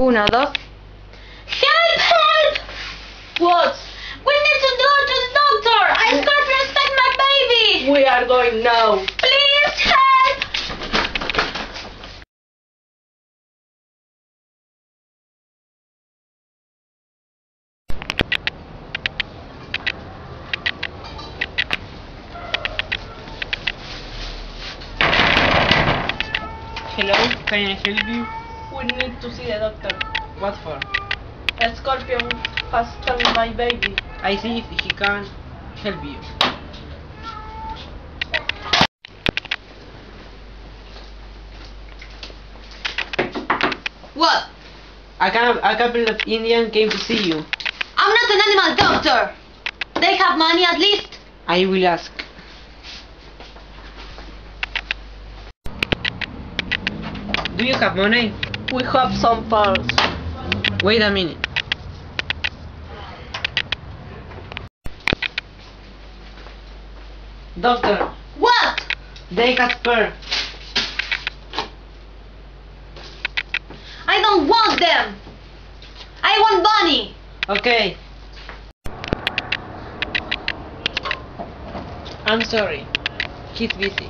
Uno, dos. Help! Help! What? We need to go to the doctor! I scorpion stung my baby! We are going now. Please help! Hello, can I help you? We need to see the doctor. What for? A scorpion has stung my baby. I see if he can help you. What? A, cou- a couple of Indians came to see you. I'm not an animal doctor! They have money at least? I will ask. Do you have money? We have some pearls. Wait a minute. Doctor, What? they got spur. I don't want them! I want Bunny! Okay. I'm sorry. He's busy.